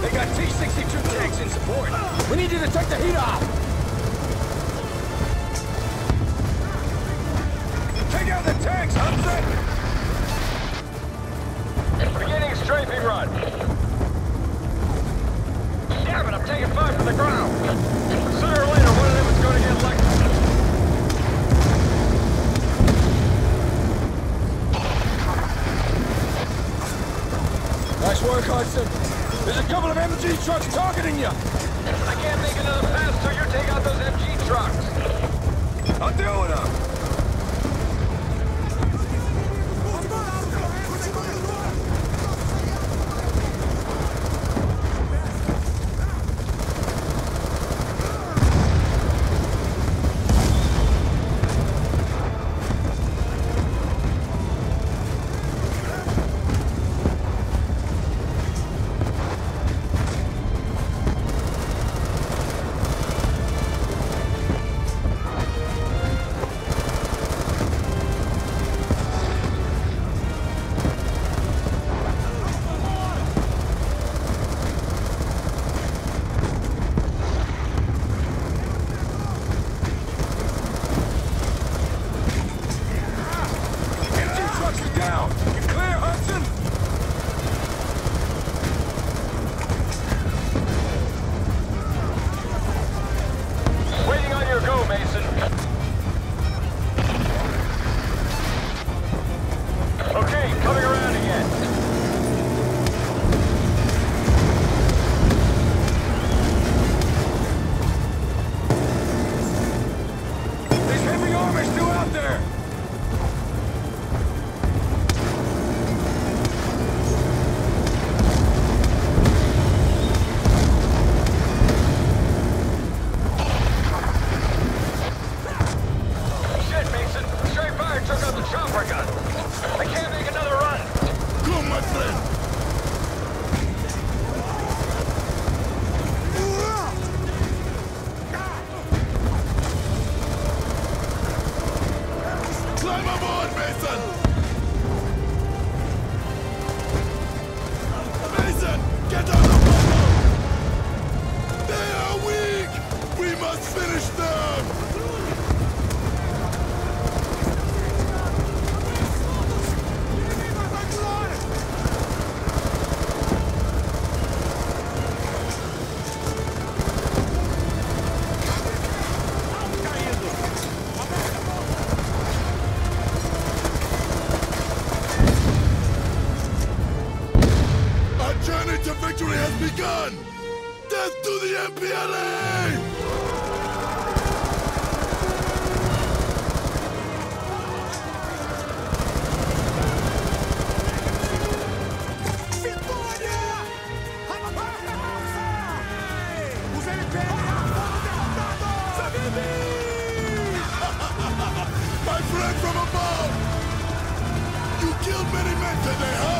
They got T-62 tanks in support. We need you to take the heat off. Take out the tanks, Hunter! Nice work, Hudson. There's a couple of MG trucks targeting you. I can't make another pass so you take out those MG trucks. I'm doing them. Schleimerbohrmessern! journey to victory has begun! Death to the MPLA! My friend from above! You killed many men today, huh?